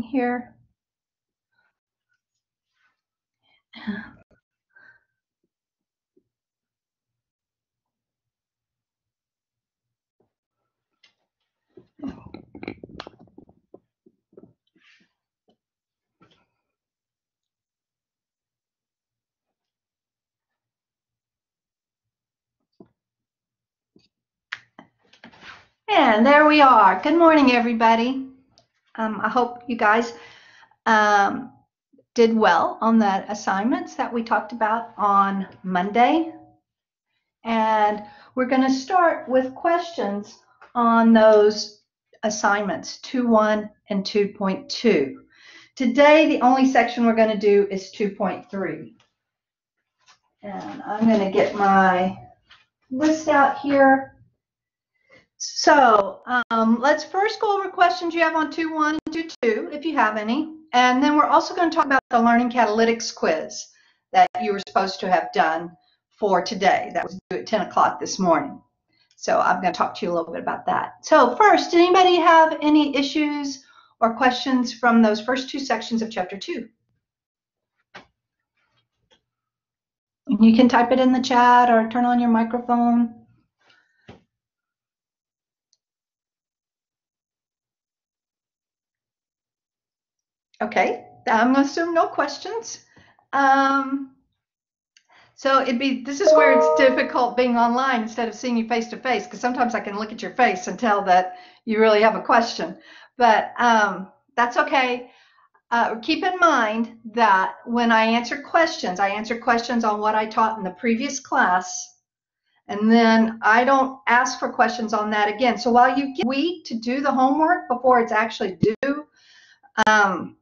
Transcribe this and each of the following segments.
here. And there we are. Good morning, everybody. Um, I hope you guys um, did well on the assignments that we talked about on Monday. And we're going to start with questions on those assignments 2.1 and 2.2. Today, the only section we're going to do is 2.3. And I'm going to get my list out here. So um, let's first go over questions you have on 2.1 and 2.2, if you have any. And then we're also going to talk about the Learning Catalytics quiz that you were supposed to have done for today. That was due at 10 o'clock this morning. So I'm going to talk to you a little bit about that. So first, did anybody have any issues or questions from those first two sections of Chapter 2? You can type it in the chat or turn on your microphone. Okay, I'm going to assume no questions. Um, so it'd be this is where it's difficult being online instead of seeing you face to face because sometimes I can look at your face and tell that you really have a question. But um, that's okay. Uh, keep in mind that when I answer questions, I answer questions on what I taught in the previous class, and then I don't ask for questions on that again. So while you get a week to do the homework before it's actually due, um,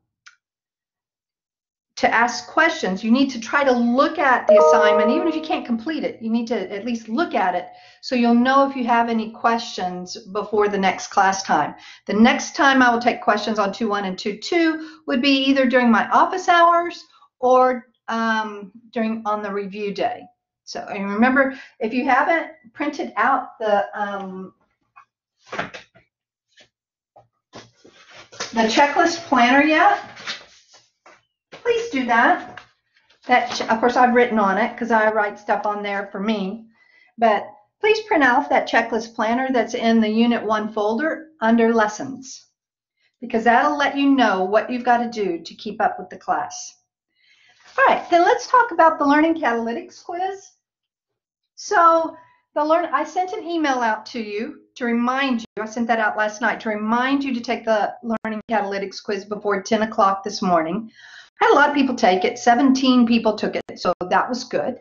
to ask questions, you need to try to look at the assignment, even if you can't complete it, you need to at least look at it so you'll know if you have any questions before the next class time. The next time I will take questions on 2.1 and 2.2 would be either during my office hours or um, during on the review day. So and remember, if you haven't printed out the um, the checklist planner yet, please do that. That, of course, I've written on it because I write stuff on there for me. But please print off that checklist planner that's in the Unit 1 folder under Lessons because that'll let you know what you've got to do to keep up with the class. All right, then let's talk about the Learning Catalytics quiz. So the learn I sent an email out to you to remind you, I sent that out last night, to remind you to take the Learning Catalytics quiz before 10 o'clock this morning had a lot of people take it. 17 people took it, so that was good.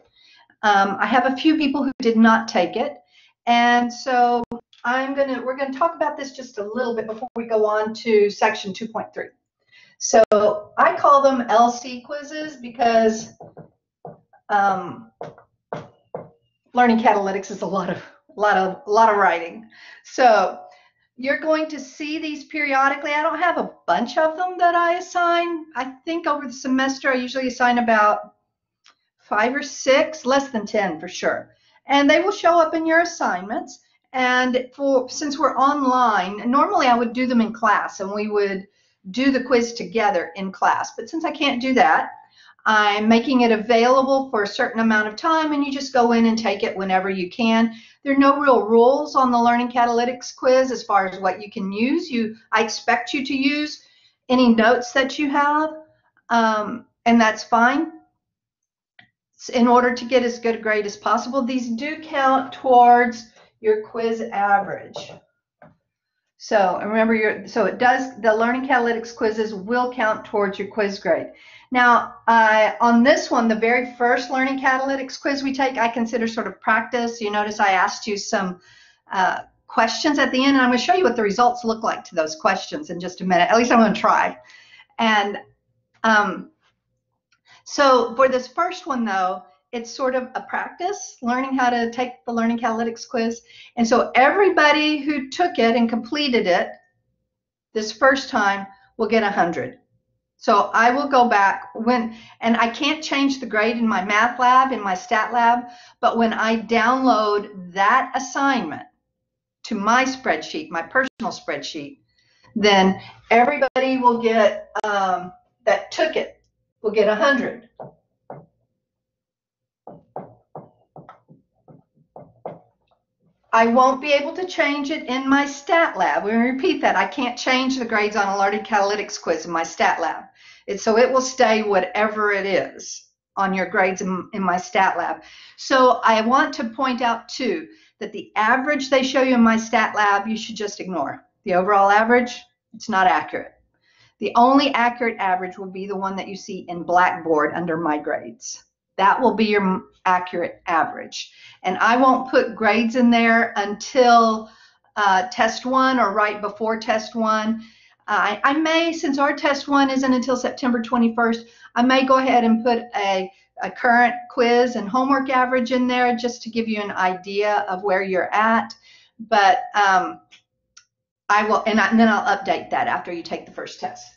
Um, I have a few people who did not take it, and so I'm gonna we're gonna talk about this just a little bit before we go on to section 2.3. So I call them LC quizzes because um, learning catalytics is a lot of a lot of a lot of writing. So you're going to see these periodically. I don't have a bunch of them that I assign. I think over the semester I usually assign about five or six, less than 10 for sure. And they will show up in your assignments. And for since we're online, normally I would do them in class and we would do the quiz together in class. But since I can't do that, I'm making it available for a certain amount of time and you just go in and take it whenever you can. There are no real rules on the Learning Catalytics quiz as far as what you can use. You, I expect you to use any notes that you have, um, and that's fine. In order to get as good a grade as possible, these do count towards your quiz average. So remember, your so it does. The Learning Catalytics quizzes will count towards your quiz grade. Now, uh, on this one, the very first Learning Catalytics quiz we take, I consider sort of practice. You notice I asked you some uh, questions at the end, and I'm going to show you what the results look like to those questions in just a minute. At least I'm going to try. And um, so for this first one, though, it's sort of a practice, learning how to take the Learning Catalytics quiz. And so everybody who took it and completed it this first time will get 100. So I will go back when, and I can't change the grade in my math lab, in my stat lab, but when I download that assignment to my spreadsheet, my personal spreadsheet, then everybody will get, um, that took it, will get a hundred. I won't be able to change it in my stat lab. We repeat that. I can't change the grades on a learning catalytics quiz in my stat lab. It, so it will stay whatever it is on your grades in, in my stat lab. So I want to point out too that the average they show you in my stat lab, you should just ignore. The overall average, it's not accurate. The only accurate average will be the one that you see in Blackboard under my grades. That will be your accurate average. And I won't put grades in there until uh, test one or right before test one. Uh, I, I, may, since our test one isn't until September 21st, I may go ahead and put a, a current quiz and homework average in there just to give you an idea of where you're at. But um, I will, and, I, and then I'll update that after you take the first test.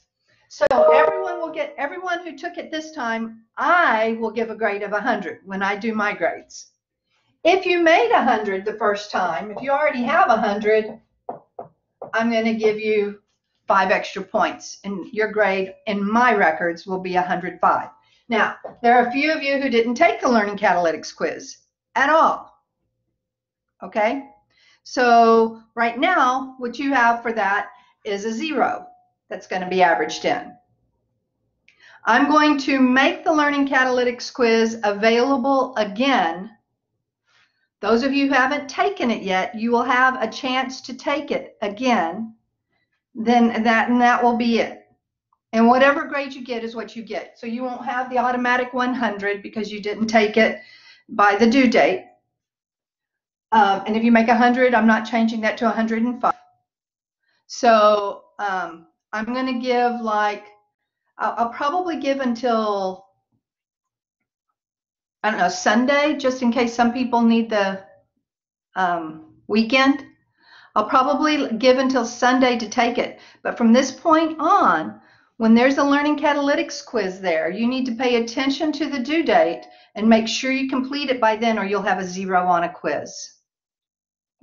So everyone will get, everyone who took it this time, I will give a grade of 100 when I do my grades. If you made 100 the first time, if you already have 100, I'm going to give you five extra points and your grade in my records will be 105. Now, there are a few of you who didn't take the Learning Catalytics quiz at all. Okay? So right now, what you have for that is a zero that's going to be averaged in. I'm going to make the Learning Catalytics quiz available again. Those of you who haven't taken it yet, you will have a chance to take it again. Then that and that will be it. And whatever grade you get is what you get. So you won't have the automatic 100 because you didn't take it by the due date. Um, and if you make 100, I'm not changing that to 105. So um, I'm going to give like, I'll, I'll, probably give until, I don't know, Sunday, just in case some people need the um, weekend. I'll probably give until Sunday to take it. But from this point on, when there's a Learning Catalytics quiz there, you need to pay attention to the due date and make sure you complete it by then or you'll have a zero on a quiz.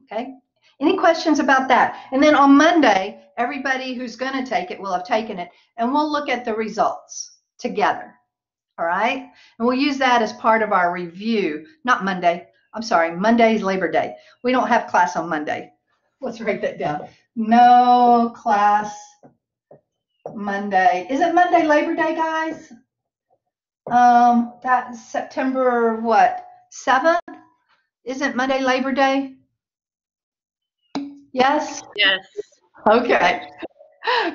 Okay? Any questions about that? And then on Monday, everybody who's going to take it will have taken it, and we'll look at the results together. All right? And we'll use that as part of our review. Not Monday. I'm sorry. Monday is Labor Day. We don't have class on Monday. Let's write that down. No class Monday. Is it Monday Labor Day, guys? Um, that's September what? 7th? Isn't Monday Labor Day? Yes? Yes. Okay.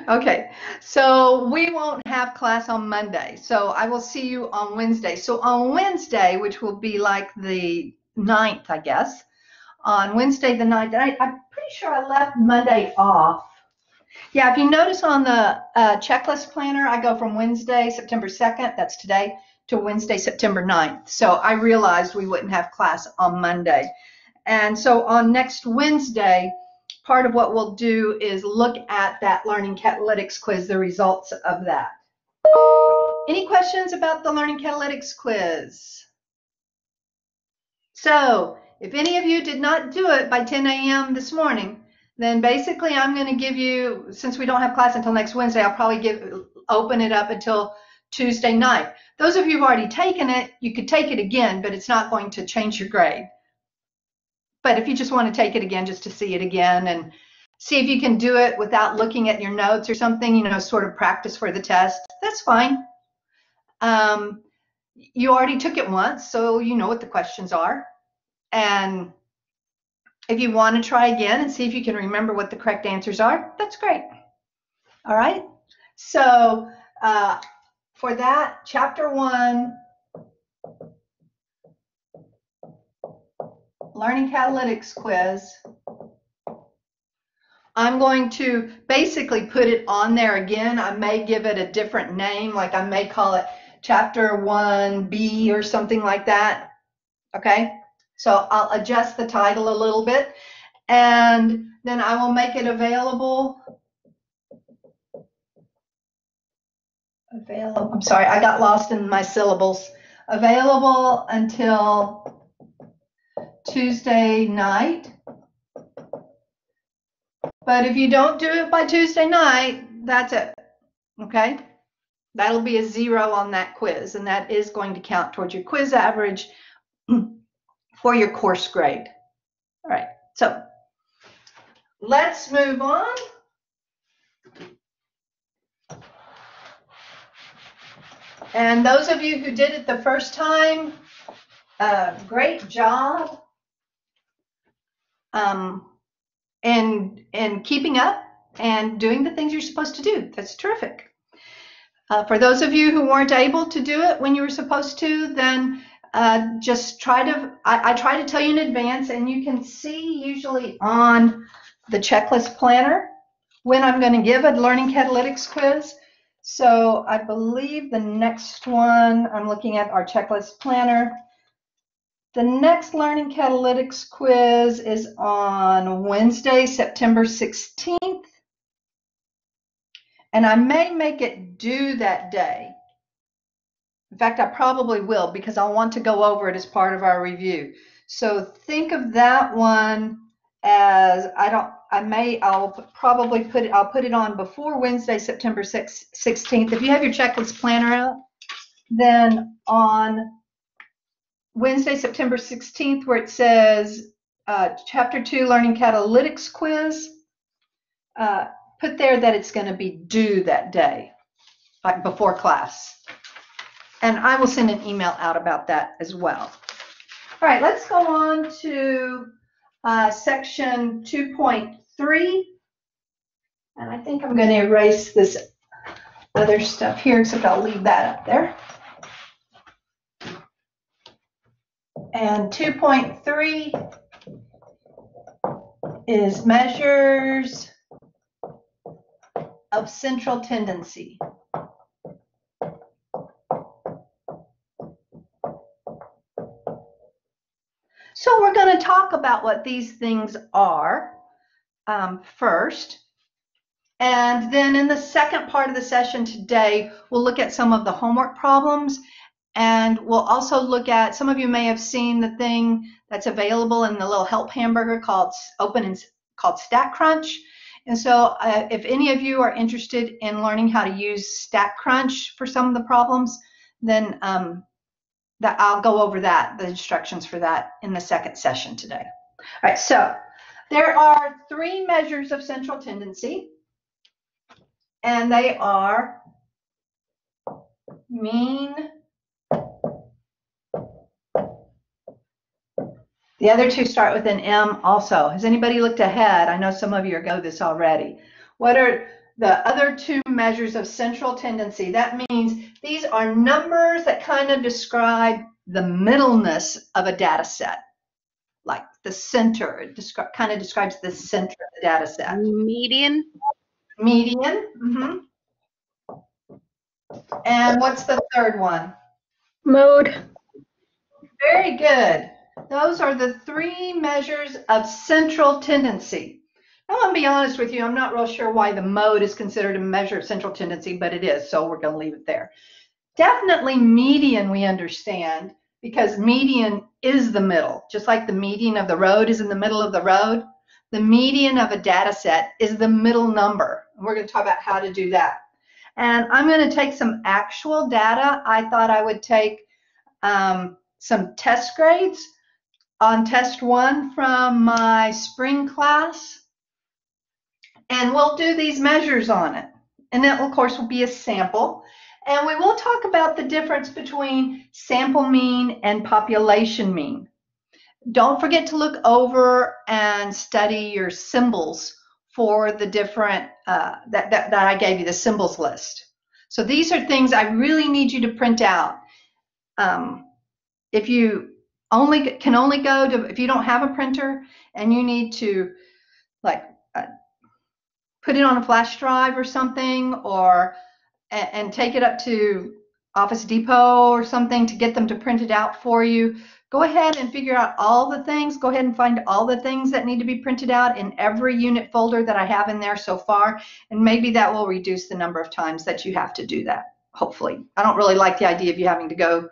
Okay, so we won't have class on Monday. So I will see you on Wednesday. So on Wednesday, which will be like the 9th, I guess, on Wednesday the 9th, and I, pretty sure I left Monday off. Yeah, if you notice on the uh, checklist planner, I go from Wednesday, September 2nd, that's today, to Wednesday, September 9th. So I realized we wouldn't have class on Monday. And so on next Wednesday, part of what we'll do is look at that Learning Catalytics quiz, the results of that. Any questions about the Learning Catalytics quiz? So if any of you did not do it by 10 a.m. this morning, then basically I'm going to give you, since we don't have class until next Wednesday, I'll probably give open it up until Tuesday night. Those of you who've already taken it, you could take it again, but it's not going to change your grade. But if you just want to take it again just to see it again and see if you can do it without looking at your notes or something, you know, sort of practice for the test, that's fine. Um, you already took it once, so you know what the questions are. And if you want to try again and see if you can remember what the correct answers are, that's great. All right. So uh, for that, chapter one, Learning Catalytics quiz. I'm going to basically put it on there again. I may give it a different name, like I may call it chapter 1B or something like that. Okay, so I'll adjust the title a little bit and then I will make it available. Available, I'm sorry, I got lost in my syllables. Available until Tuesday night. But if you don't do it by Tuesday night, that's it. Okay? That'll be a zero on that quiz, and that is going to count towards your quiz average for your course grade. All right, so let's move on. And those of you who did it the first time, uh, great job. Um, and and keeping up and doing the things you're supposed to do. That's terrific. Uh, for those of you who weren't able to do it when you were supposed to, then uh, just try to, I, I, try to tell you in advance, and you can see usually on the checklist planner when I'm going to give a learning catalytics quiz. So I believe the next one, I'm looking at our checklist planner. The next Learning Catalytics quiz is on Wednesday, September 16th. And I may make it due that day. In fact, I probably will because I'll want to go over it as part of our review. So think of that one as I don't I may I'll probably put it I'll put it on before Wednesday, September 6, 16th. If you have your checklist planner out, then on Wednesday, September 16th, where it says uh, Chapter 2 Learning Catalytics Quiz, uh, put there that it's going to be due that day, like before class. And I will send an email out about that as well. All right, let's go on to uh, section 2.3. And I think I'm going to erase this other stuff here, except I'll leave that up there. And 2.3 is measures of central tendency. So we're going to talk about what these things are um, first. And then in the second part of the session today, we'll look at some of the homework problems and we'll also look at, some of you may have seen the thing that's available in the little help hamburger called open and called StatCrunch. And so uh, if any of you are interested in learning how to use StatCrunch for some of the problems, then um, that I'll go over that, the instructions for that in the second session today. All right, so there are three measures of central tendency, and they are mean, The other two start with an M also. Has anybody looked ahead? I know some of you know this already. What are the other two measures of central tendency? That means these are numbers that kind of describe the middleness of a data set, like the center. It descri- kind of describes the center of the data set. Median. Median. Mm-hmm. And what's the third one? Mode. Very good. Those are the three measures of central tendency. I'm going to be honest with you, I'm not real sure why the mode is considered a measure of central tendency, but it is, so we're going to leave it there. Definitely median we understand because median is the middle, just like the median of the road is in the middle of the road. The median of a data set is the middle number. We're going to talk about how to do that. And I'm going to take some actual data. I thought I would take um, some test grades on test one from my spring class. And we'll do these measures on it. And that, of course, will be a sample. And we will talk about the difference between sample mean and population mean. Don't forget to look over and study your symbols for the different, uh, that, that, that I gave you, the symbols list. So these are things I really need you to print out. Um, if you only can only go to if you don't have a printer and you need to like uh, put it on a flash drive or something or and, take it up to office depot or something to get them to print it out for you go ahead and figure out all the things go ahead and find all the things that need to be printed out in every unit folder that i have in there so far and maybe that will reduce the number of times that you have to do that hopefully i don't really like the idea of you having to go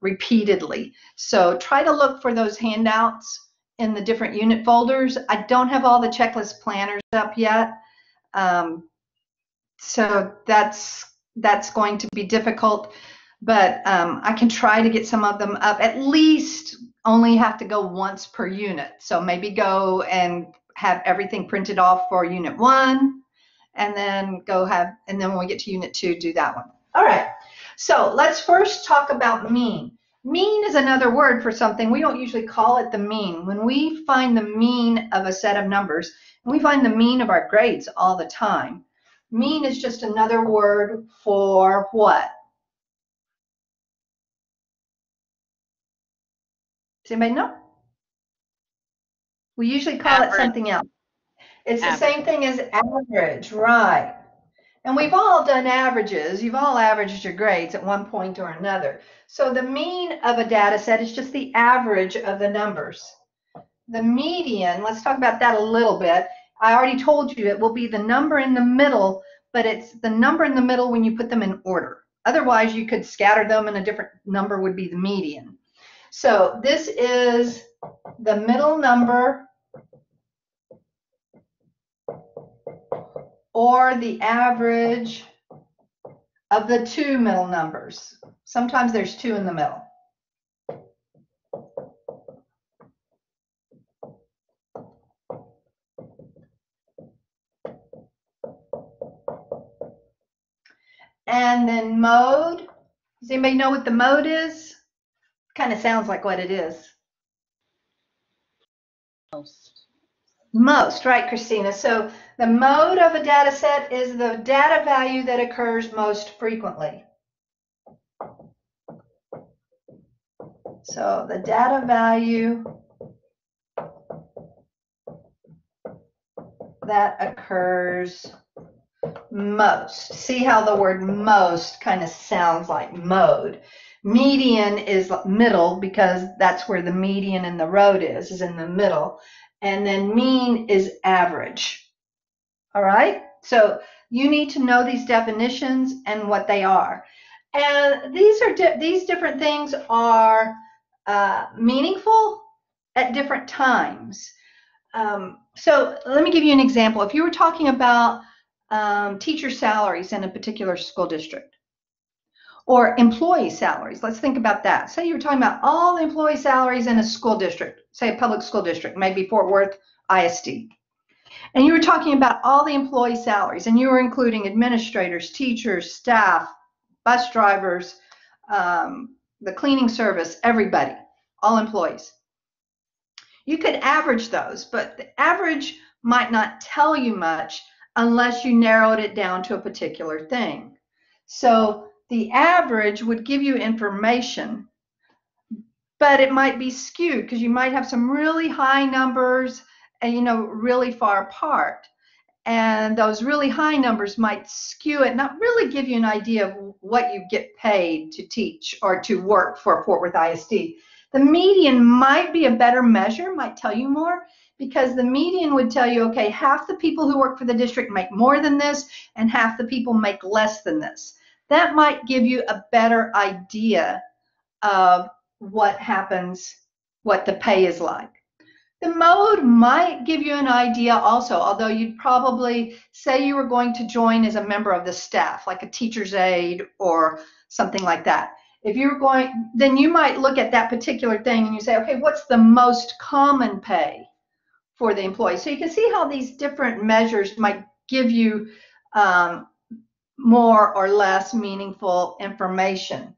repeatedly. So try to look for those handouts in the different unit folders. I don't have all the checklist planners up yet. Um, so that's that's going to be difficult, but um, I can try to get some of them up. At least only have to go once per unit. So maybe go and have everything printed off for unit one, and then go have, and then when we get to unit two, do that one. All right. So let's first talk about mean. Mean is another word for something. We don't usually call it the mean. When we find the mean of a set of numbers, we find the mean of our grades all the time. Mean is just another word for what? Does anybody know? We usually call it something else. It's the same thing as average, right? And we've all done averages. You've all averaged your grades at one point or another. So the mean of a data set is just the average of the numbers. The median, let's talk about that a little bit. I already told you it will be the number in the middle, but it's the number in the middle when you put them in order. Otherwise, you could scatter them and a different number would be the median. So this is the middle number or the average of the two middle numbers. Sometimes there's two in the middle. And then mode. Does anybody know what the mode is? Kind of sounds like what it is. Most, right, Christina? So the mode of a data set is the data value that occurs most frequently. So the data value that occurs most. See how the word most kind of sounds like mode. Median is middle because that's where the median in the road is, is in the middle. And then mean is average. All right? So you need to know these definitions and what they are. And these are di- these different things are uh, meaningful at different times. Um, so let me give you an example. If you were talking about um, teacher salaries in a particular school district or employee salaries, let's think about that. Say you were talking about all the employee salaries in a school district, say a public school district, maybe Fort Worth ISD. And you were talking about all the employee salaries, and you were including administrators, teachers, staff, bus drivers, um, the cleaning service, everybody, all employees. You could average those, but the average might not tell you much unless you narrowed it down to a particular thing. So the average would give you information, but it might be skewed because you might have some really high numbers and you know really far apart. And those really high numbers might skew it, not really give you an idea of what you get paid to teach or to work for Fort Worth ISD. The median might be a better measure, might tell you more, because the median would tell you, okay, half the people who work for the district make more than this, and half the people make less than this. That might give you a better idea of what happens, what the pay is like. The mode might give you an idea also, although you'd probably say you were going to join as a member of the staff, like a teacher's aide or something like that. If you're going, then you might look at that particular thing and you say, okay, what's the most common pay for the employee? So you can see how these different measures might give you um, more or less meaningful information.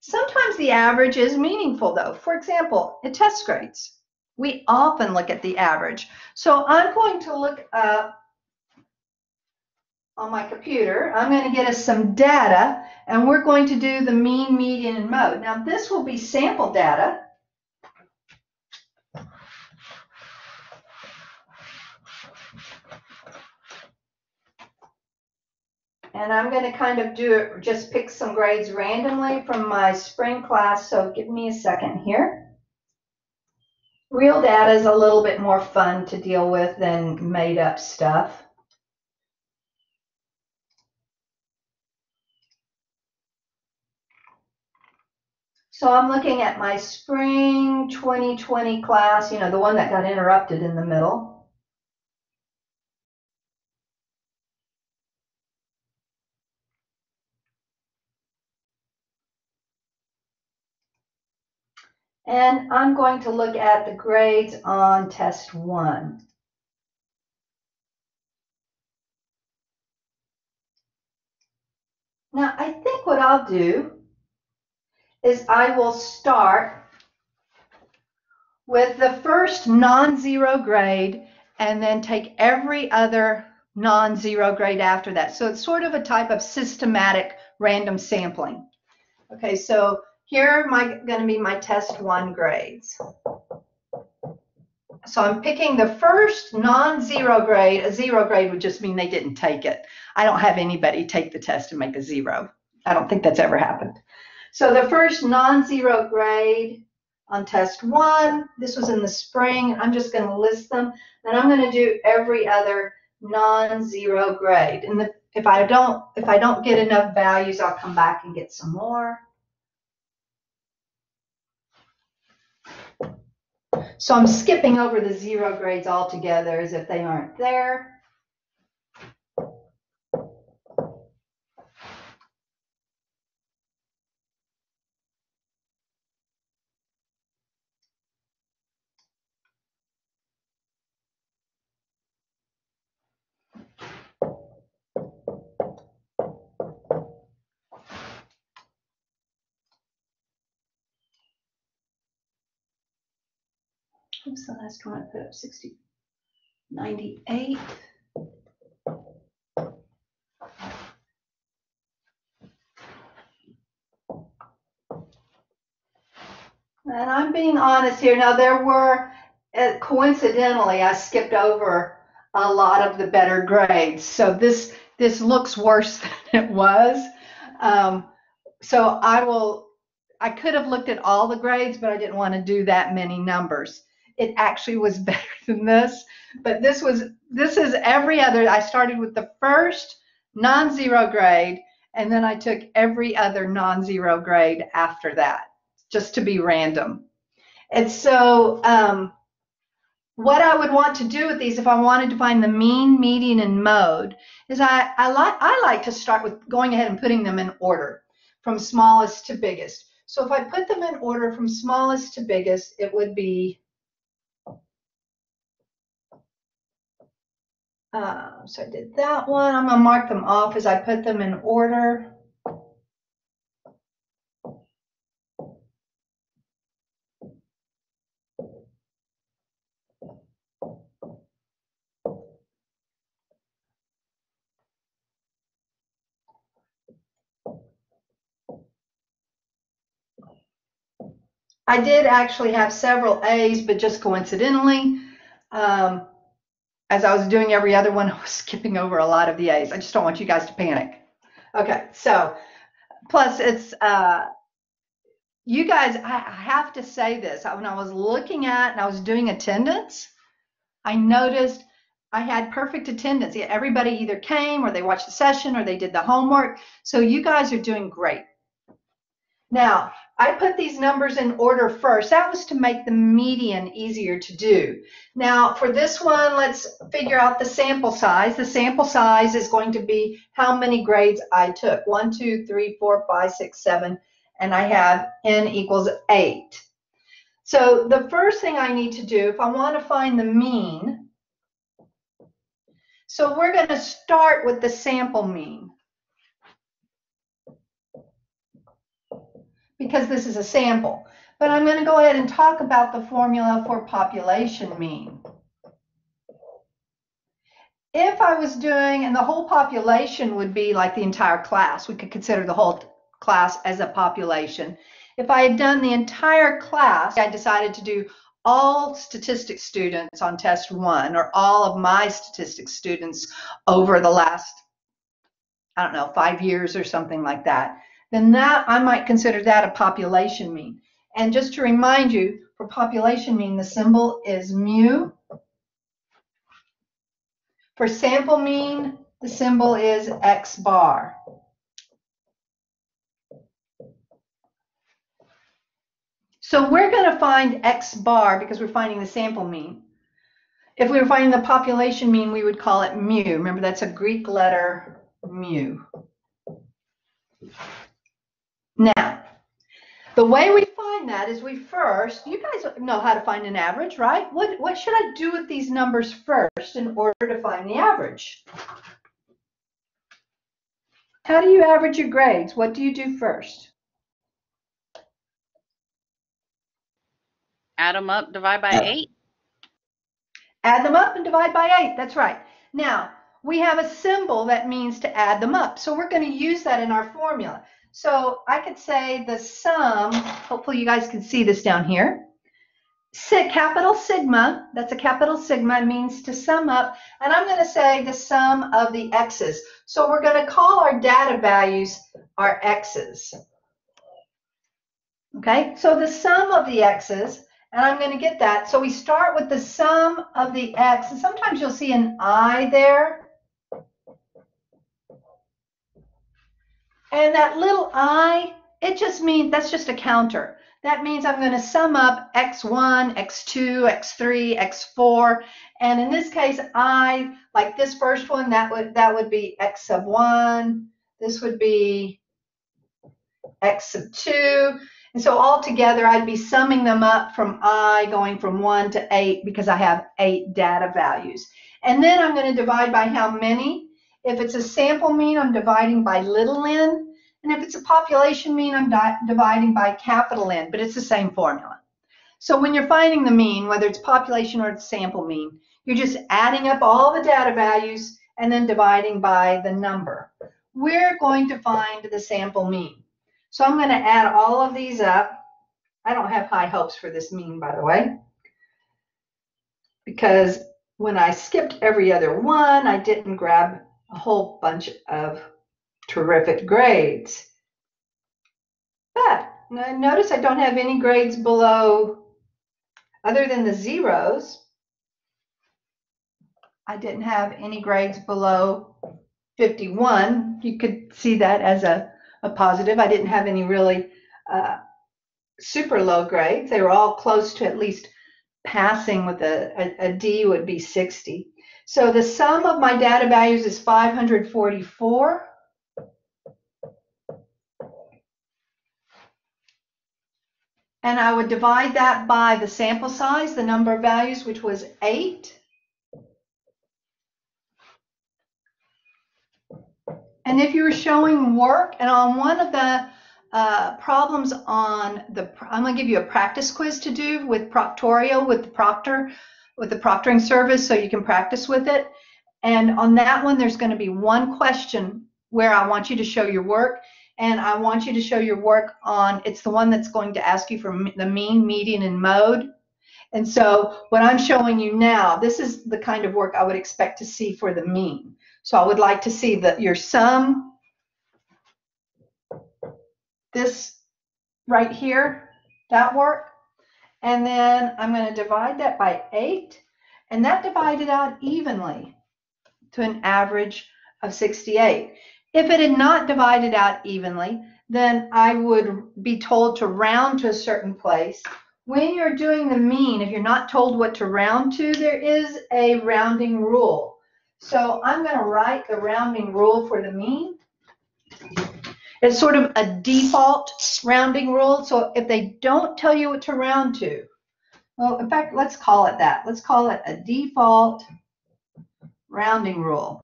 Sometimes the average is meaningful though. For example, in test grades, we often look at the average. So I'm going to look up on my computer. I'm going to get us some data and we're going to do the mean, median, and mode. Now this will be sample data. And I'm going to kind of do it, just pick some grades randomly from my spring class. So give me a second here. Real data is a little bit more fun to deal with than made up stuff. So I'm looking at my spring 2020 class, you know, the one that got interrupted in the middle. And I'm going to look at the grades on test one. Now, I think what I'll do is I will start with the first non-zero grade and then take every other non-zero grade after that. So it's sort of a type of systematic random sampling. Okay, so here are my going to be my test one grades. So I'm picking the first non-zero grade. A zero grade would just mean they didn't take it. I don't have anybody take the test and make a zero. I don't think that's ever happened. So the first non-zero grade on test one, this was in the spring. I'm just going to list them. And I'm going to do every other non-zero grade. And the, if I don't if I don't get enough values, I'll come back and get some more. So I'm skipping over the zero grades altogether as if they aren't there. What's the last one I put up? 60, 98. And I'm being honest here. Now, there were, uh, coincidentally, I skipped over a lot of the better grades. So this this looks worse than it was. Um, so I will, I could have looked at all the grades, but I didn't want to do that many numbers it actually was better than this. But this was this is every other. I started with the first non-zero grade, and then I took every other non-zero grade after that, just to be random. And so, um, what I would want to do with these, if I wanted to find the mean, median, and mode, is I I like I like to start with going ahead and putting them in order from smallest to biggest. So if I put them in order from smallest to biggest, it would be Uh, so I did that one. I'm going to mark them off as I put them in order. I did actually have several A's, but just coincidentally, um, as I was doing every other one, I was skipping over a lot of the A's. I just don't want you guys to panic. Okay, so plus it's, uh, you guys, I have to say this. When I was looking at and I was doing attendance, I noticed I had perfect attendance. Everybody either came or they watched the session or they did the homework. So you guys are doing great. Now, I put these numbers in order first. That was to make the median easier to do. Now, for this one, let's figure out the sample size. The sample size is going to be how many grades I took. One, two, three, four, five, six, seven, and I have n equals 8. So the first thing I need to do, if I want to find the mean, so we're going to start with the sample mean. Because this is a sample. But I'm going to go ahead and talk about the formula for population mean. If I was doing, and the whole population would be like the entire class, we could consider the whole class as a population. If I had done the entire class, I decided to do all statistics students on test one or all of my statistics students over the last, I don't know, five years or something like that then that I might consider that a population mean. And just to remind you, for population mean, the symbol is mu. For sample mean, the symbol is x bar. So we're going to find X bar because we're finding the sample mean. If we were finding the population mean, we would call it mu. Remember, that's a Greek letter mu. Now, the way we find that is we first, you guys know how to find an average, right? What, what should I do with these numbers first in order to find the average? How do you average your grades? What do you do first? Add them up, divide by eight. Add them up and divide by eight. That's right. Now, we have a symbol that means to add them up. So we're going to use that in our formula. So I could say the sum, hopefully you guys can see this down here. Capital sigma, that's a capital sigma, means to sum up. And I'm going to say the sum of the x's. So we're going to call our data values our x's. Okay, so the sum of the x's, and I'm going to get that. So we start with the sum of the x, and sometimes you'll see an i there. And that little i, it just means, that's just a counter. That means I'm going to sum up x1, x2, x3, x4. And in this case, I, like this first one, that would, that would be x sub 1. This would be x sub 2. And so all together, I'd be summing them up from I going from 1 to 8 because I have 8 data values. And then I'm going to divide by how many. If it's a sample mean, I'm dividing by little n. And if it's a population mean, I'm dividing by capital N, but it's the same formula. So when you're finding the mean, whether it's population or it's sample mean, you're just adding up all the data values and then dividing by the number. We're going to find the sample mean. So I'm going to add all of these up. I don't have high hopes for this mean, by the way, because when I skipped every other one, I didn't grab a whole bunch of terrific grades. But notice I don't have any grades below, other than the zeros, I didn't have any grades below 51. You could see that as a, a positive. I didn't have any really uh, super low grades. They were all close to at least passing with a, a, a D would be 60. So the sum of my data values is 544. And I would divide that by the sample size, the number of values, which was eight. And if you were showing work, and on one of the uh, problems on the, I'm going to give you a practice quiz to do with Proctorio, with the proctor, with the proctoring service, so you can practice with it. And on that one, there's going to be one question where I want you to show your work and I want you to show your work on, it's the one that's going to ask you for the mean, median, and mode. And so what I'm showing you now, this is the kind of work I would expect to see for the mean. So I would like to see that your sum, this right here, that work. And then I'm going to divide that by 8. And that divided out evenly to an average of 68. If it had not divided out evenly, then I would be told to round to a certain place. When you're doing the mean, if you're not told what to round to, there is a rounding rule. So I'm going to write the rounding rule for the mean. It's sort of a default rounding rule. So if they don't tell you what to round to, well, in fact, let's call it that. Let's call it a default rounding rule.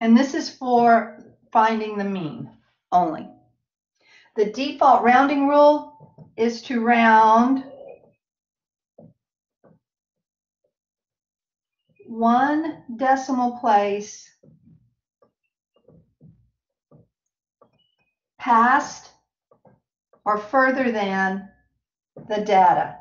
And this is for finding the mean only. The default rounding rule is to round one decimal place past or further than the data.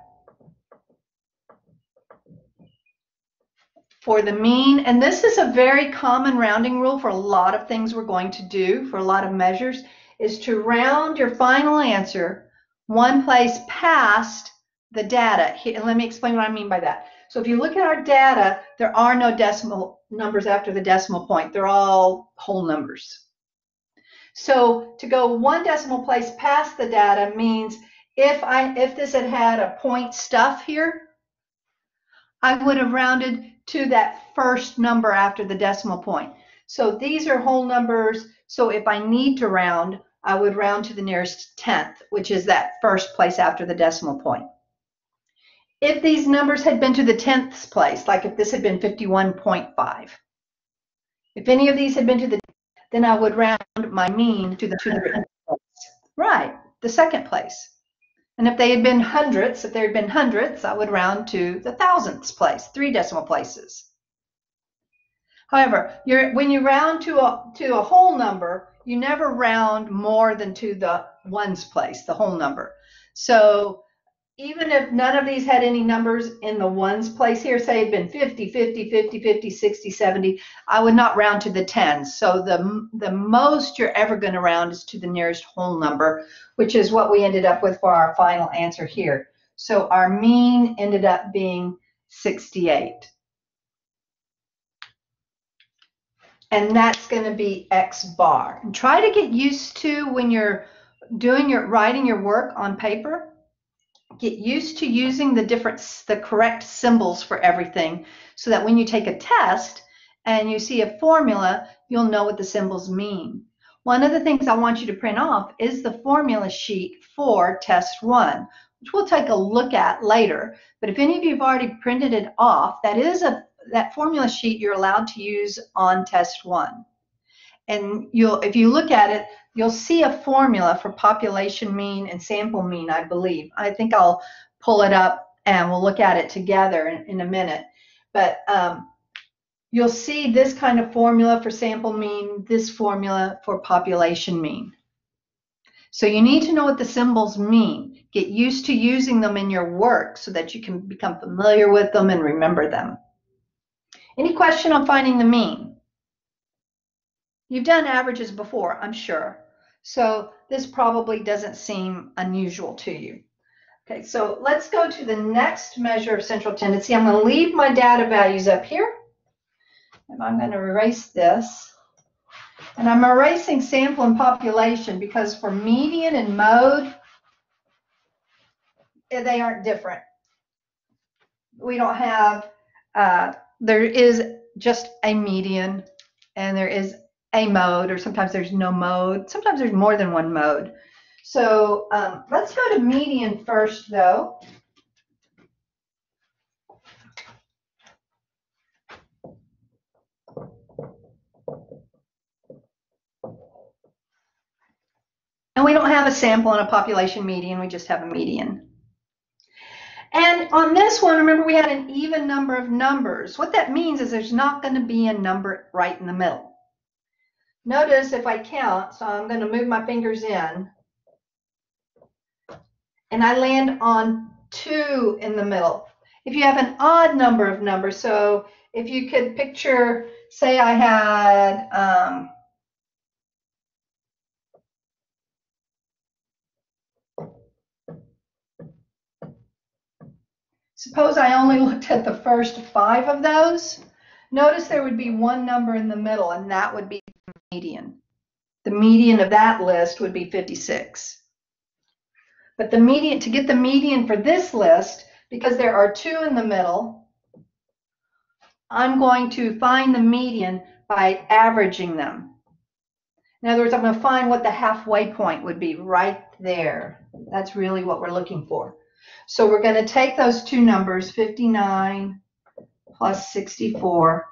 For the mean. And this is a very common rounding rule for a lot of things we're going to do, for a lot of measures, is to round your final answer one place past the data. And let me explain what I mean by that. So if you look at our data, there are no decimal numbers after the decimal point. They're all whole numbers. So to go one decimal place past the data means if I if this had had a point stuff here, I would have rounded to that first number after the decimal point. So these are whole numbers. So if I need to round, I would round to the nearest tenth, which is that first place after the decimal point. If these numbers had been to the tenths place, like if this had been 51.5, if any of these had been to the, then I would round my mean to the, to the. Right, the second place. And if they had been hundredths, if there had been hundredths, I would round to the thousandths place, three decimal places. However, you're, when you round to a, to a whole number, you never round more than to the ones place, the whole number. So even if none of these had any numbers in the ones place here, say it had been 50, 50, 50, 50, 60, 70, I would not round to the tens. So the, the most you're ever going to round is to the nearest whole number, which is what we ended up with for our final answer here. So our mean ended up being 68. And that's going to be X bar. And try to get used to when you're doing your writing your work on paper, get used to using the different the correct symbols for everything so that when you take a test and you see a formula, you'll know what the symbols mean. One of the things I want you to print off is the formula sheet for test one, which we'll take a look at later. But if any of you have already printed it off, that is a that formula sheet you're allowed to use on test one. And you'll if you look at it, you'll see a formula for population mean and sample mean, I believe. I think I'll pull it up and we'll look at it together in, in a minute. But um, you'll see this kind of formula for sample mean, this formula for population mean. So you need to know what the symbols mean. Get used to using them in your work so that you can become familiar with them and remember them. Any question on finding the mean? You've done averages before, I'm sure. So this probably doesn't seem unusual to you. Okay, so let's go to the next measure of central tendency. I'm going to leave my data values up here. And I'm going to erase this. And I'm erasing sample and population because for median and mode, eh, they aren't different. We don't have, uh, there is just a median and there is a mode, or sometimes there's no mode. Sometimes there's more than one mode. So um, let's go to median first, though. And we don't have a sample and a population median, we just have a median. And on this one, remember we had an even number of numbers. What that means is there's not going to be a number right in the middle. Notice if I count, so I'm going to move my fingers in, and I land on two in the middle. If you have an odd number of numbers, so if you could picture, say I had, um, suppose I only looked at the first five of those, notice there would be one number in the middle, and that would be median. The median of that list would be 56. But the median, to get the median for this list, because there are two in the middle, I'm going to find the median by averaging them. In other words, I'm going to find what the halfway point would be right there. That's really what we're looking for. So we're going to take those two numbers, 59 plus 64,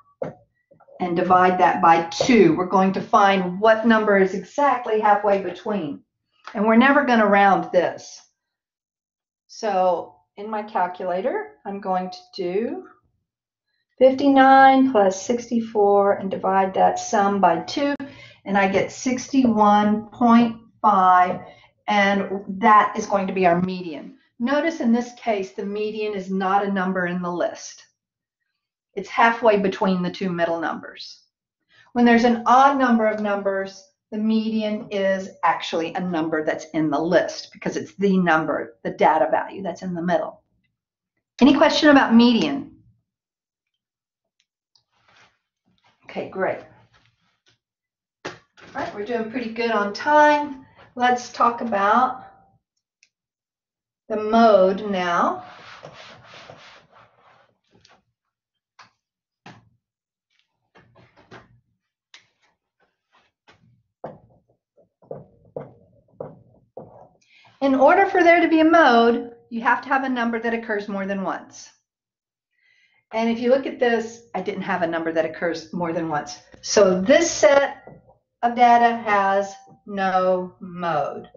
and divide that by 2. We're going to find what number is exactly halfway between. And we're never going to round this. So in my calculator, I'm going to do 59 plus 64 and divide that sum by 2, and I get 61.5, and that is going to be our median. Notice in this case, the median is not a number in the list. It's halfway between the two middle numbers. When there's an odd number of numbers, the median is actually a number that's in the list because it's the number, the data value that's in the middle. Any question about median? Okay, great. All right, we're doing pretty good on time. Let's talk about the mode now. In order for there to be a mode, you have to have a number that occurs more than once. And if you look at this, I didn't have a number that occurs more than once. So this set of data has no mode.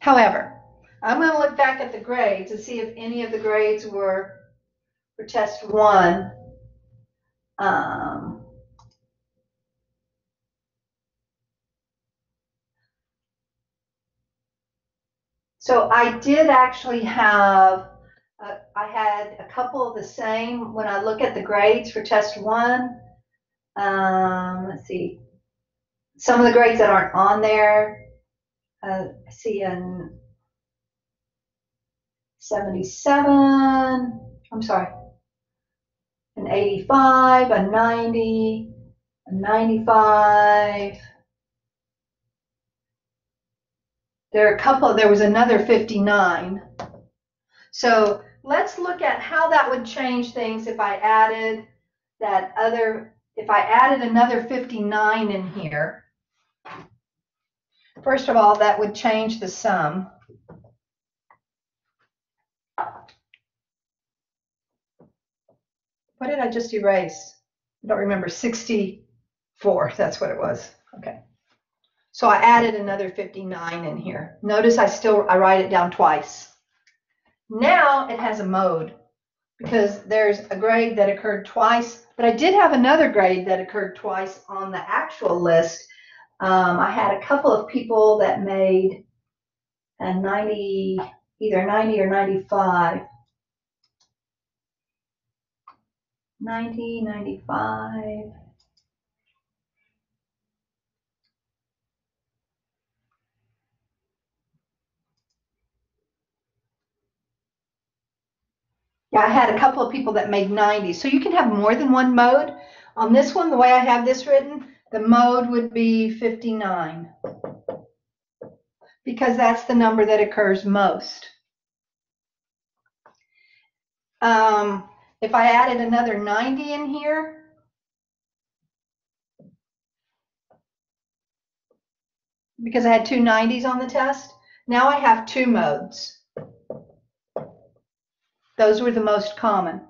However, I'm going to look back at the grades and see if any of the grades were for test one. Um, so I did actually have uh, I had a couple of the same when I look at the grades for test one. Um, let's see. Some of the grades that aren't on there, uh, I see an 77, I'm sorry, an 85, a 90, a 95. There are a couple, there was another 59. So let's look at how that would change things if I added that other, if I added another 59 in here. First of all, that would change the sum. What did I just erase? I don't remember. 64, that's what it was. Okay. So I added another 59 in here. Notice I still, I write it down twice. Now it has a mode because there's a grade that occurred twice, but I did have another grade that occurred twice on the actual list. Um, I had a couple of people that made a 90, either 90 or 95. 90, 95. Yeah, I had a couple of people that made 90. So you can have more than one mode. On this one, the way I have this written, the mode would be 59 because that's the number that occurs most. Um, if I added another 90 in here, because I had two 90s on the test, now I have two modes. Those were the most common.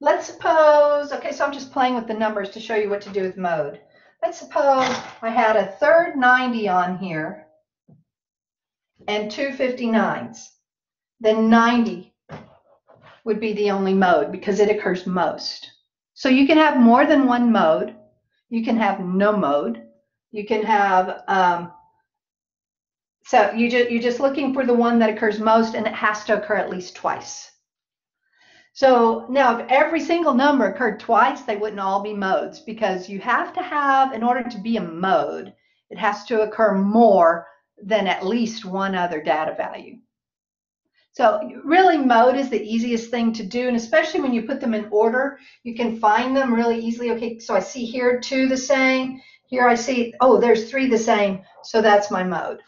Let's suppose, okay, so I'm just playing with the numbers to show you what to do with mode. Let's suppose I had a third 90 on here and two 59s. Then 90 would be the only mode because it occurs most. So you can have more than one mode. You can have no mode. You can have um, so you just, you're just looking for the one that occurs most and it has to occur at least twice. So now if every single number occurred twice, they wouldn't all be modes because you have to have, in order to be a mode, it has to occur more than at least one other data value. So really mode is the easiest thing to do and especially when you put them in order, you can find them really easily. Okay, so I see here two the same, here I see, oh, there's three the same, so that's my mode.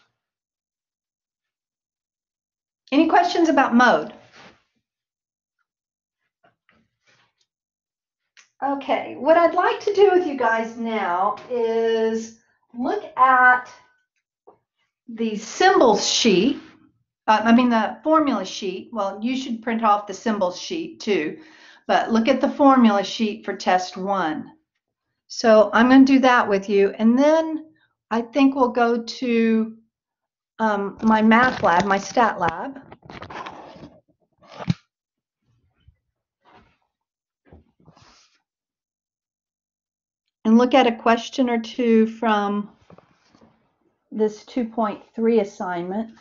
Any questions about mode? Okay, what I'd like to do with you guys now is look at the symbols sheet. Uh, I mean the formula sheet. Well, you should print off the symbols sheet too, but look at the formula sheet for test one. So I'm going to do that with you, and then I think we'll go to um, my math lab, my stat lab. And look at a question or two from this 2.3 assignment.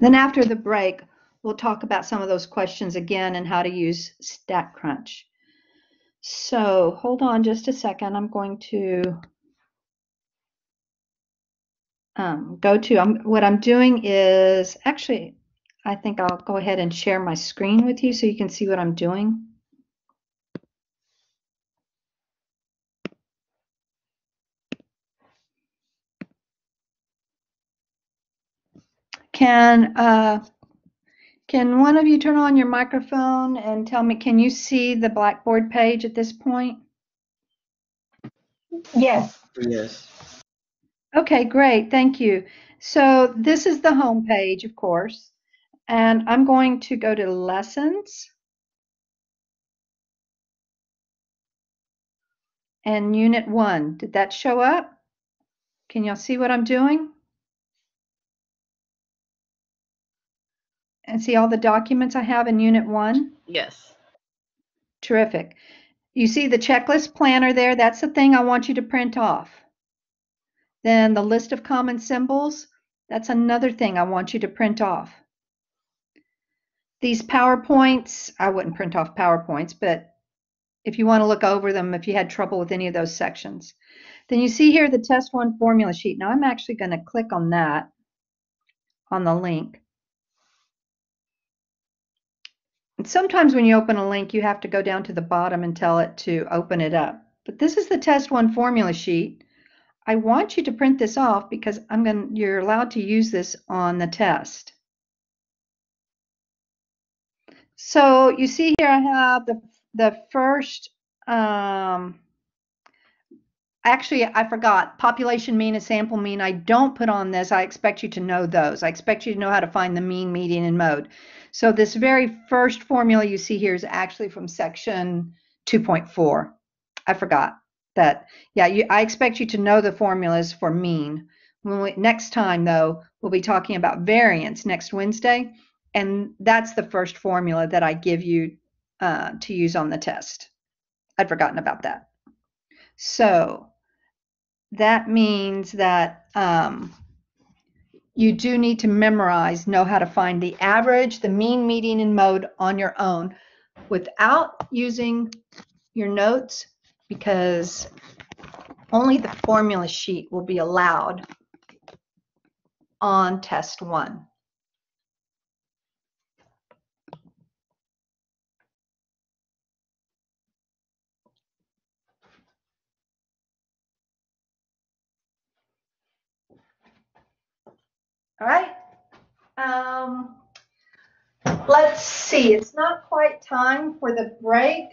Then after the break, we'll talk about some of those questions again and how to use StatCrunch. So hold on just a second. I'm going to um, go to, I'm, what I'm doing is, actually, I think I'll go ahead and share my screen with you so you can see what I'm doing. Can, uh, can one of you turn on your microphone and tell me, can you see the Blackboard page at this point? Yes. Yes. Okay, great, thank you. So this is the home page, of course, and I'm going to go to Lessons. And Unit 1, did that show up? Can y'all see what I'm doing? And see all the documents I have in Unit 1? Yes. Terrific. You see the checklist planner there? That's the thing I want you to print off. Then the list of common symbols, that's another thing I want you to print off. These PowerPoints, I wouldn't print off PowerPoints, but if you want to look over them, if you had trouble with any of those sections. Then you see here the test one formula sheet. Now I'm actually going to click on that, on the link. Sometimes when you open a link, you have to go down to the bottom and tell it to open it up. But this is the test one formula sheet. I want you to print this off because I'm going you're allowed to use this on the test. So you see here I have the the first um, actually I forgot population mean and sample mean I don't put on this I expect you to know those I expect you to know how to find the mean median and mode so this very first formula you see here is actually from section 2.4 I forgot that yeah you, I expect you to know the formulas for mean when we, next time though we'll be talking about variance next Wednesday and that's the first formula that I give you uh, to use on the test. I'd forgotten about that. So that means that um, you do need to memorize, know how to find the average, the mean, median, and mode on your own without using your notes because only the formula sheet will be allowed on test one. All right. Um, let's see. It's not quite time for the break.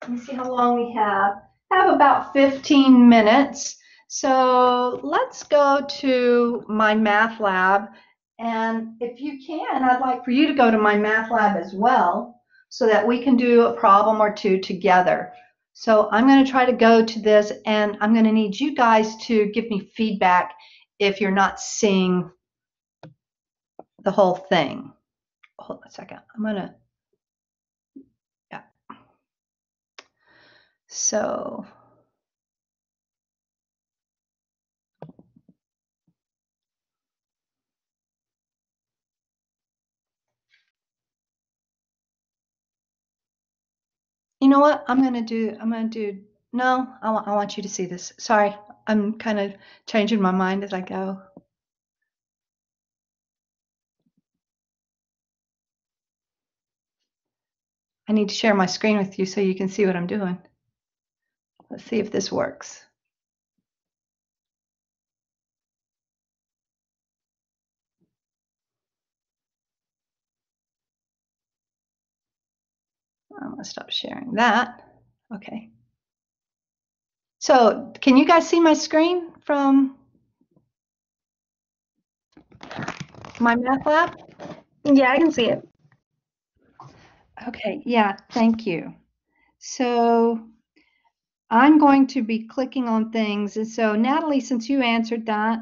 Let me see how long we have. I Have about 15 minutes. So let's go to my math lab. And if you can, I'd like for you to go to my math lab as well so that we can do a problem or two together. So I'm going to try to go to this and I'm going to need you guys to give me feedback if you're not seeing the whole thing. Hold on a second. I'm going to, yeah. So. Know what? I'm gonna do. I'm gonna do. No, I want. I want you to see this. Sorry, I'm kind of changing my mind as I go. I need to share my screen with you so you can see what I'm doing. Let's see if this works. I'm gonna stop sharing that. Okay. So can you guys see my screen from my math lab? Yeah, I can see it. Okay, yeah, thank you. So I'm going to be clicking on things. And so Natalie, since you answered that,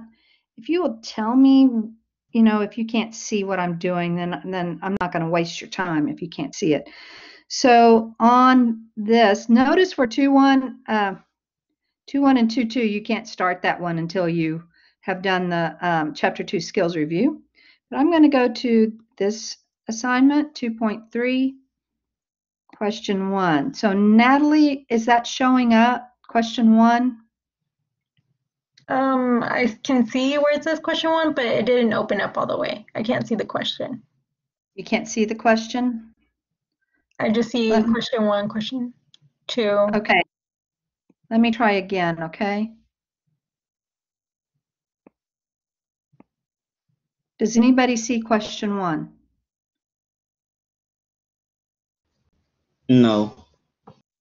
if you will tell me, you know, if you can't see what I'm doing, then then I'm not going to waste your time if you can't see it. So on this, notice for 2-1, uh, 2-1 and 2-2, you can't start that one until you have done the um, Chapter 2 skills review. But I'm going to go to this assignment, 2.3, question 1. So Natalie, is that showing up, question 1? Um, I can see where it says question one, but it didn't open up all the way. I can't see the question. You can't see the question? I just see Let question one, question two. Okay. Let me try again, okay? Does anybody see question one? No.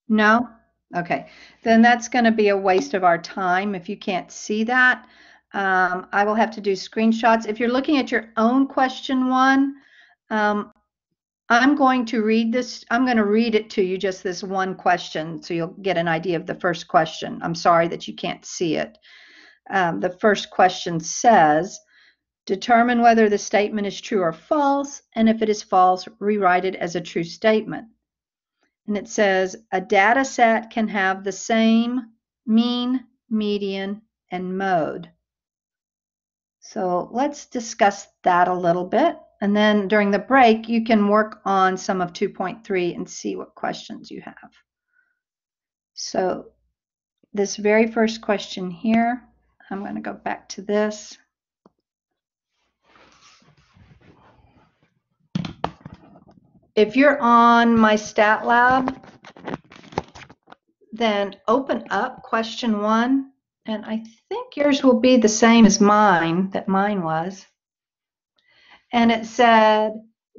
No? Okay, then that's going to be a waste of our time if you can't see that. Um, I will have to do screenshots. If you're looking at your own question one, um, I'm going to read this, I'm going to read it to you, just this one question, so you'll get an idea of the first question. I'm sorry that you can't see it. Um, the first question says, determine whether the statement is true or false, and if it is false, rewrite it as a true statement. And it says a data set can have the same mean, median, and mode. So let's discuss that a little bit. And then during the break, you can work on some of 2.3 and see what questions you have. So this very first question here, I'm going to go back to this. If you're on my stat lab, then open up question one, and I think yours will be the same as mine, that mine was. And it said,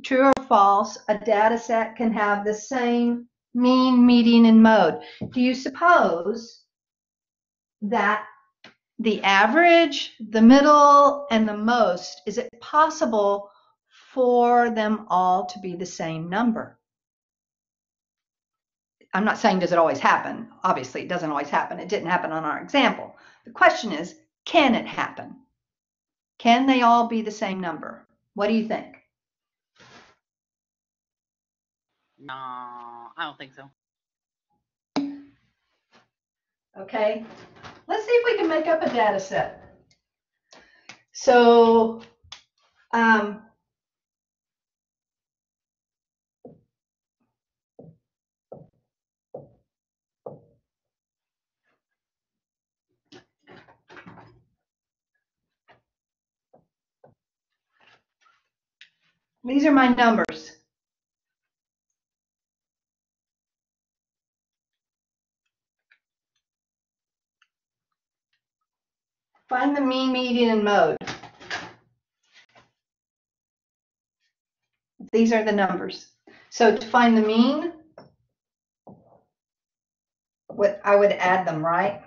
true or false, a data set can have the same mean, median, and mode. Do you suppose that the average, the middle, and the most, is it possible for them all to be the same number? I'm not saying does it always happen. Obviously, it doesn't always happen. It didn't happen on our example. The question is, can it happen? Can they all be the same number? What do you think? No, I don't think so. Okay, let's see if we can make up a data set. So, um, these are my numbers. Find the mean, median, and mode. These are the numbers. So to find the mean, what I would add them, right?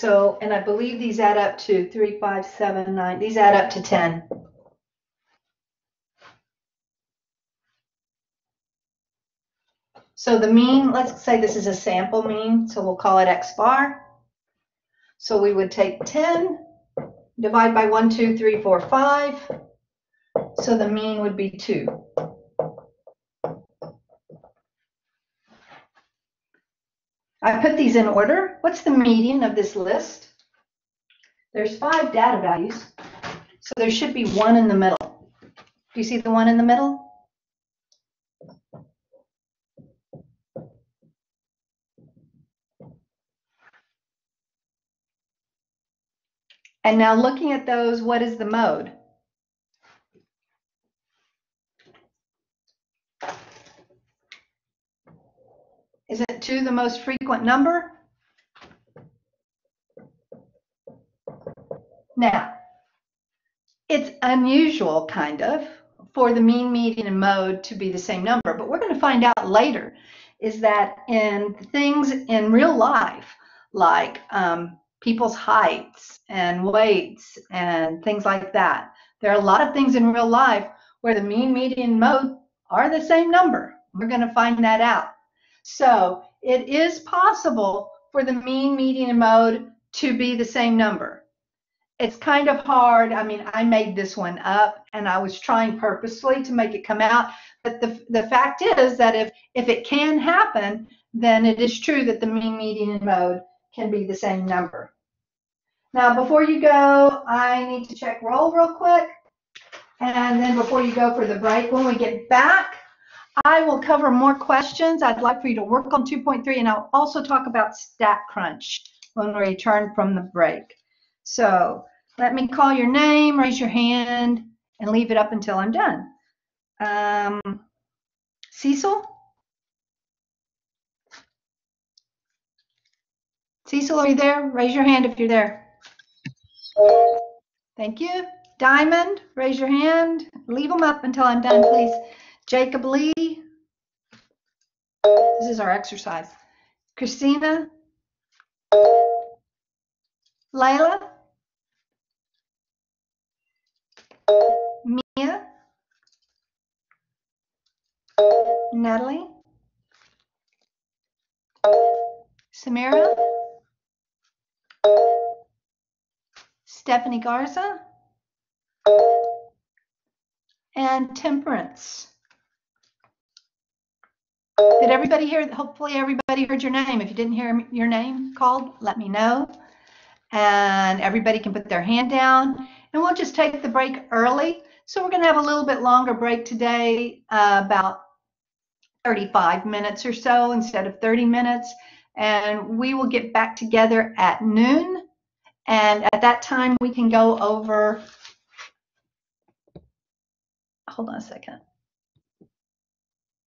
So, and I believe these add up to three, five, seven, nine. These add up to 10. So the mean, let's say this is a sample mean, so we'll call it x bar. So we would take 10, divide by 1, 2, 3, 4, 5. So the mean would be 2. I put these in order. What's the median of this list? There's five data values, so there should be one in the middle. Do you see the one in the middle? And now looking at those, what is the mode? Isn't two the most frequent number? Now, it's unusual, kind of, for the mean, median, and mode to be the same number, but we're going to find out later is that in things in real life, like um, people's heights and weights and things like that, there are a lot of things in real life where the mean, median, mode are the same number. We're going to find that out. So it is possible for the mean, median, and mode to be the same number. It's kind of hard. I mean, I made this one up and I was trying purposely to make it come out. But the, the fact is that if, if it can happen, then it is true that the mean, median, and mode can be the same number. Now, before you go, I need to check roll real quick. And then before you go for the break, when we get back, I will cover more questions. I'd like for you to work on 2.3 and I'll also talk about StatCrunch when we return from the break. So let me call your name, raise your hand, and leave it up until I'm done. Um, Cecil? Cecil, are you there? Raise your hand if you're there. Thank you. Diamond, raise your hand. Leave them up until I'm done, please. Jacob Lee. This is our exercise. Christina. Layla. Mia. Natalie. Samira. Stephanie Garza. And Temperance. Did everybody hear, hopefully everybody heard your name. If you didn't hear your name called, let me know. And everybody can put their hand down. And we'll just take the break early. So we're going to have a little bit longer break today, uh, about 35 minutes or so instead of 30 minutes. And we will get back together at noon. And at that time, we can go over, hold on a second.